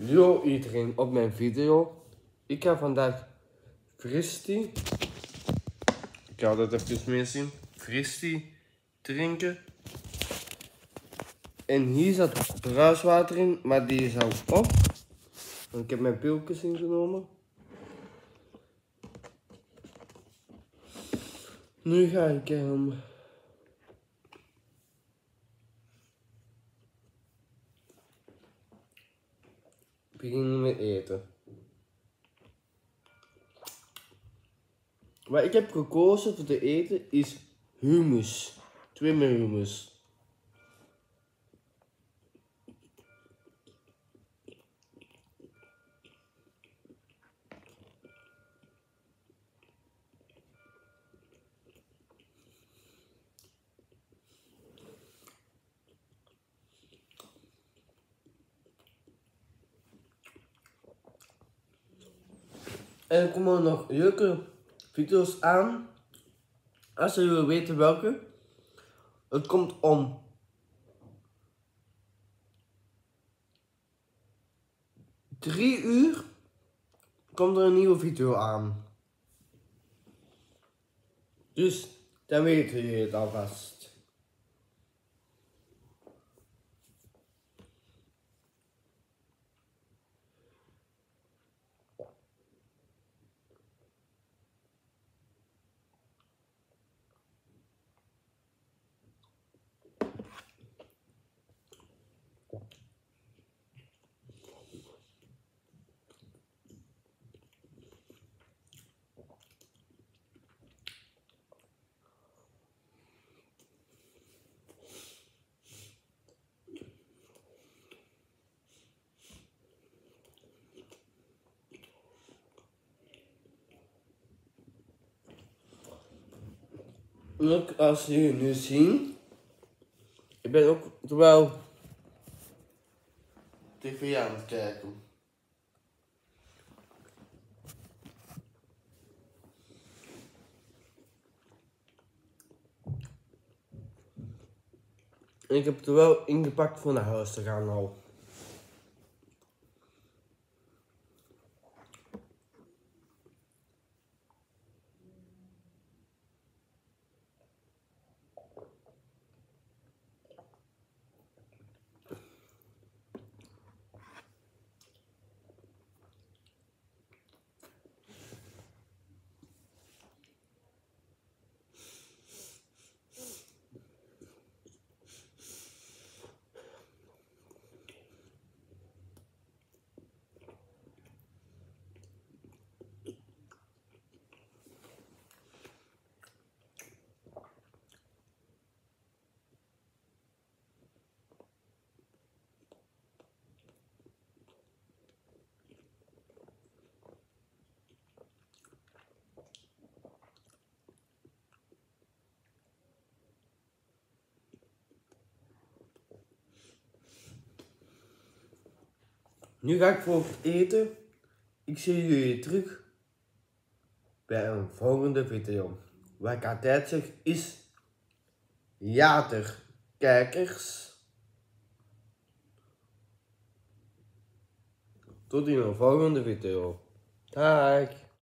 Yo iedereen op mijn video. Ik ga vandaag Fristi. Ik ga dat even mee zien. Fristi drinken. En hier zat bruiswater in, maar die is al op. Want ik heb mijn pilkjes ingenomen. Nu ga ik um, beginnen met eten. Wat ik heb gekozen voor te eten is hummus. Twee En er komen nog leuke video's aan. Als jullie weten welke. Het komt om. Drie uur komt er een nieuwe video aan. Dus dan weten jullie het alvast. Ook als jullie nu zien, ik ben ook wel tv aan het kijken. En ik heb het er wel ingepakt voor naar huis te gaan al. Nu ga ik voor het eten. Ik zie jullie terug bij een volgende video. Wat ik altijd zeg is jater kijkers. Tot in een volgende video. Dag.